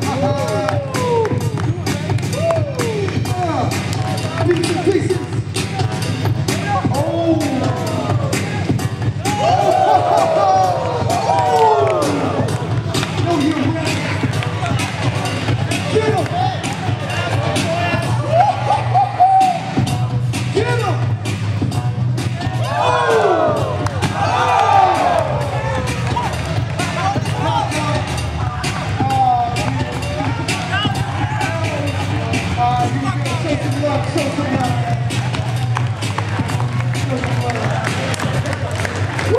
Yeah. Jesús.